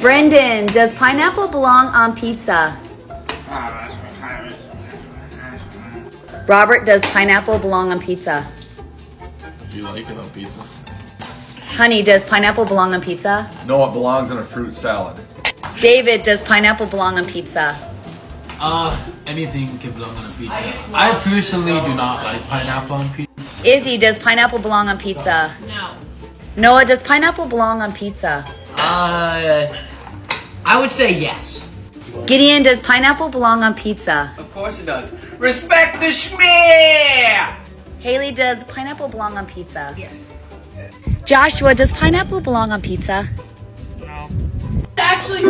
Brendan, does pineapple belong on pizza? Robert, does pineapple belong on pizza? Do you like it on pizza? Honey, does pineapple belong on pizza? No, it belongs in a fruit salad. David, does pineapple belong on pizza? Uh, anything can belong on a pizza. I personally do not like pineapple on pizza. Izzy, does pineapple belong on pizza? No. Noah, does pineapple belong on pizza? Uh, I would say yes. Gideon, does pineapple belong on pizza? Of course it does. Respect the schmear! Haley, does pineapple belong on pizza? Yes. Joshua, does pineapple belong on pizza? No. Actually,